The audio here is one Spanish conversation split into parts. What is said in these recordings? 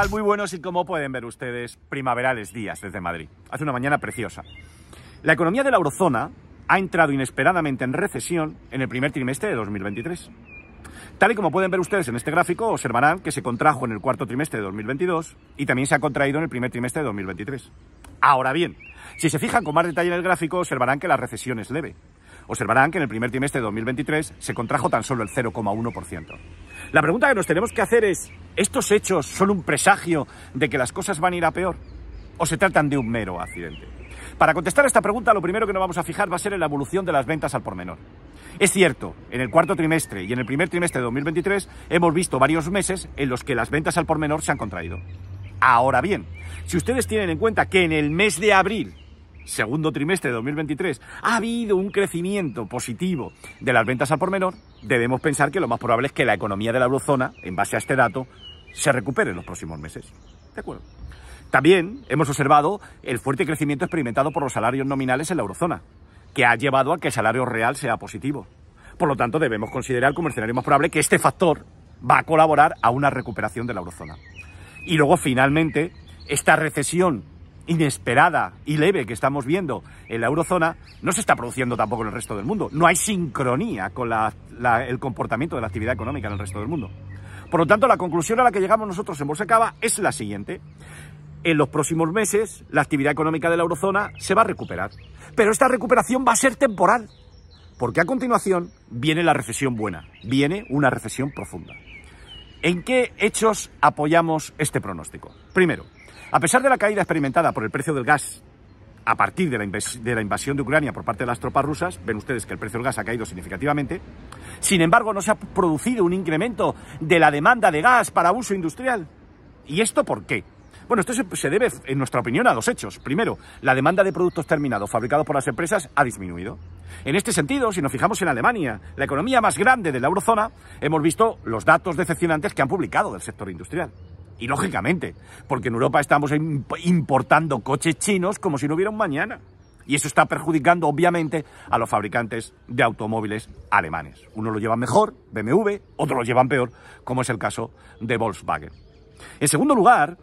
tal? Muy buenos y como pueden ver ustedes, primaverales días desde Madrid. Hace una mañana preciosa. La economía de la eurozona ha entrado inesperadamente en recesión en el primer trimestre de 2023. Tal y como pueden ver ustedes en este gráfico, observarán que se contrajo en el cuarto trimestre de 2022 y también se ha contraído en el primer trimestre de 2023. Ahora bien, si se fijan con más detalle en el gráfico, observarán que la recesión es leve. Observarán que en el primer trimestre de 2023 se contrajo tan solo el 0,1%. La pregunta que nos tenemos que hacer es, ¿estos hechos son un presagio de que las cosas van a ir a peor? ¿O se tratan de un mero accidente? Para contestar esta pregunta, lo primero que nos vamos a fijar va a ser en la evolución de las ventas al por menor. Es cierto, en el cuarto trimestre y en el primer trimestre de 2023 hemos visto varios meses en los que las ventas al por menor se han contraído. Ahora bien, si ustedes tienen en cuenta que en el mes de abril segundo trimestre de 2023 ha habido un crecimiento positivo de las ventas al por menor, debemos pensar que lo más probable es que la economía de la eurozona, en base a este dato, se recupere en los próximos meses. ¿De acuerdo? También hemos observado el fuerte crecimiento experimentado por los salarios nominales en la eurozona, que ha llevado a que el salario real sea positivo. Por lo tanto, debemos considerar como escenario más probable que este factor va a colaborar a una recuperación de la eurozona. Y luego, finalmente, esta recesión inesperada y leve que estamos viendo en la eurozona no se está produciendo tampoco en el resto del mundo. No hay sincronía con el comportamiento de la actividad económica en el resto del mundo. Por lo tanto, la conclusión a la que llegamos nosotros en Bolsa Cava es la siguiente. En los próximos meses, la actividad económica de la eurozona se va a recuperar. Pero esta recuperación va a ser temporal. Porque a continuación viene la recesión buena, viene una recesión profunda. ¿En qué hechos apoyamos este pronóstico? Primero, a pesar de la caída experimentada por el precio del gas a partir de la, de la, invasión de Ucrania por parte de las tropas rusas, ven ustedes que el precio del gas ha caído significativamente, sin embargo no se ha producido un incremento de la demanda de gas para uso industrial. ¿Y esto por qué? Bueno, esto se debe, en nuestra opinión, a dos hechos. Primero, la demanda de productos terminados fabricados por las empresas ha disminuido. En este sentido, si nos fijamos en Alemania, la economía más grande de la eurozona, hemos visto los datos decepcionantes que han publicado del sector industrial. Y lógicamente, porque en Europa estamos importando coches chinos como si no hubiera un mañana. Y eso está perjudicando, obviamente, a los fabricantes de automóviles alemanes. Uno lo llevan mejor, BMW, otros lo llevan peor, como es el caso de Volkswagen. En segundo lugar,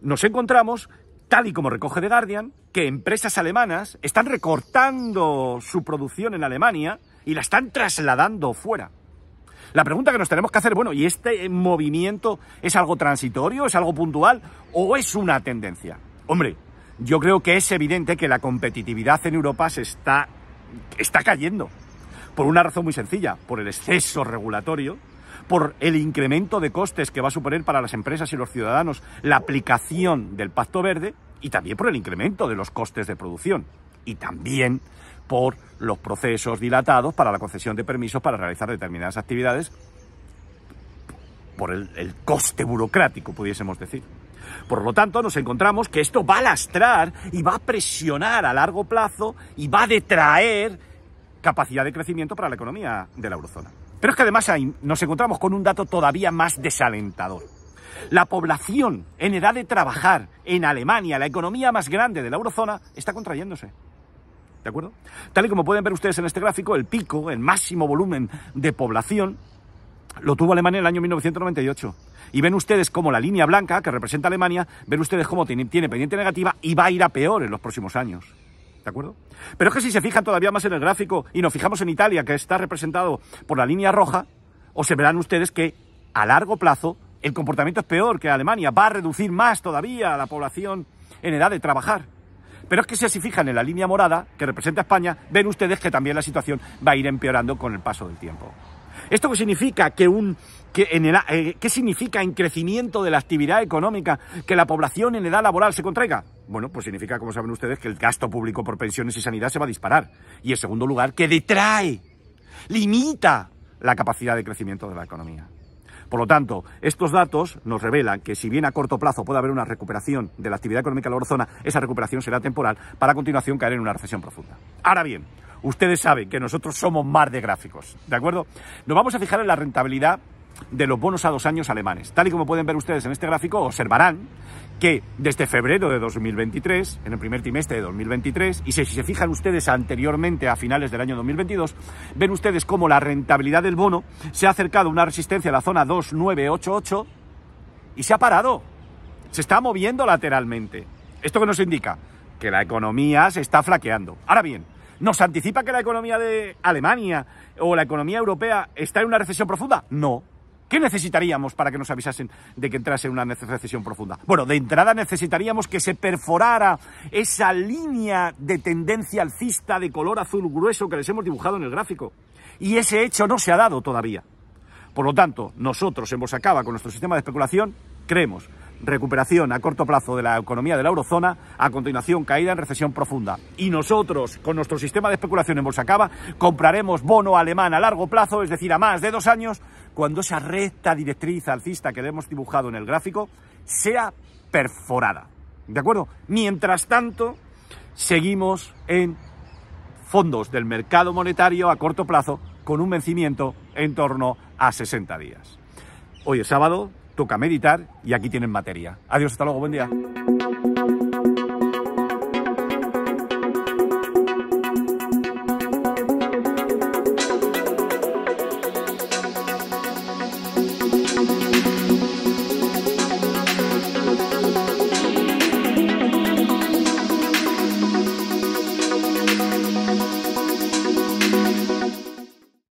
nos encontramos, tal y como recoge The Guardian, que empresas alemanas están recortando su producción en Alemania y la están trasladando fuera. La pregunta que nos tenemos que hacer, bueno, ¿y este movimiento es algo transitorio, es algo puntual o es una tendencia? Hombre, yo creo que es evidente que la competitividad en Europa se está, está cayendo. Por una razón muy sencilla, por el exceso regulatorio, por el incremento de costes que va a suponer para las empresas y los ciudadanos la aplicación del Pacto Verde y también por el incremento de los costes de producción y también por los procesos dilatados para la concesión de permisos para realizar determinadas actividades, por el, coste burocrático, pudiésemos decir. Por lo tanto, nos encontramos que esto va a lastrar y va a presionar a largo plazo y va a detraer capacidad de crecimiento para la economía de la eurozona. Pero es que además nos encontramos con un dato todavía más desalentador. La población en edad de trabajar en Alemania, la economía más grande de la eurozona, está contrayéndose. ¿De acuerdo? Tal y como pueden ver ustedes en este gráfico, el pico, el máximo volumen de población, lo tuvo Alemania en el año 1998. Y ven ustedes cómo la línea blanca que representa Alemania, ven ustedes cómo tiene, pendiente negativa y va a ir a peor en los próximos años. ¿De acuerdo? Pero es que si se fijan todavía más en el gráfico y nos fijamos en Italia, que está representado por la línea roja, observarán ustedes que a largo plazo el comportamiento es peor que Alemania. Va a reducir más todavía la población en edad de trabajar. Pero es que si se fijan en la línea morada que representa España, ven ustedes que también la situación va a ir empeorando con el paso del tiempo. ¿Esto qué significa? Que un, que en eh, ¿Qué significa en crecimiento de la actividad económica que la población en edad laboral se contraiga? Bueno, pues significa, como saben ustedes, que el gasto público por pensiones y sanidad se va a disparar. Y en segundo lugar, que detrae, limita la capacidad de crecimiento de la economía. Por lo tanto, estos datos nos revelan que si bien a corto plazo puede haber una recuperación de la actividad económica de la eurozona, esa recuperación será temporal para a continuación caer en una recesión profunda. Ahora bien, ustedes saben que nosotros somos más de gráficos, ¿de acuerdo? Nos vamos a fijar en la rentabilidad de los bonos a dos años alemanes. Tal y como pueden ver ustedes en este gráfico, observarán que desde febrero de 2023, en el primer trimestre de 2023, y si se fijan ustedes anteriormente a finales del año 2022, ven ustedes cómo la rentabilidad del bono se ha acercado a una resistencia a la zona 2988 y se ha parado. se está moviendo lateralmente. ¿Esto qué nos indica? Que la economía se está flaqueando. Ahora bien, ¿nos anticipa que la economía de Alemania o la economía europea está en una recesión profunda? No. ¿Qué necesitaríamos para que nos avisasen de que entrase en una recesión profunda? Bueno, de entrada necesitaríamos que se perforara esa línea de tendencia alcista de color azul grueso que les hemos dibujado en el gráfico. Y ese hecho no se ha dado todavía. Por lo tanto, nosotros en Bolsacaba, con nuestro sistema de especulación, creemos recuperación a corto plazo de la economía de la eurozona, a continuación caída en recesión profunda. Y nosotros, con nuestro sistema de especulación en Bolsacaba, compraremos bono alemán a largo plazo, es decir, a más de dos años, cuando esa recta directriz alcista que le hemos dibujado en el gráfico sea perforada. ¿De acuerdo? Mientras tanto, seguimos en fondos del mercado monetario a corto plazo con un vencimiento en torno a 60 días. Hoy es sábado, toca meditar y aquí tienen materia. Adiós, hasta luego, buen día.